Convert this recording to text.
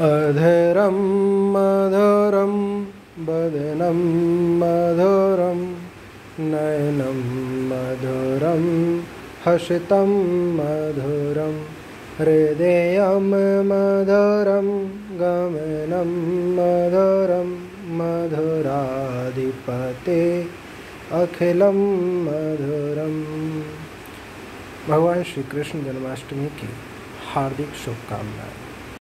अधरं मधुरं बदनम मधुरं, नयनं मधुरं, हसितं मधुरं, हृदयं मधुरं, गमनं मधुरं, मधुराधिपते अखिलं मधुरम भगवान श्री कृष्ण जन्माष्टमी की हार्दिक शुभकामनाएँ।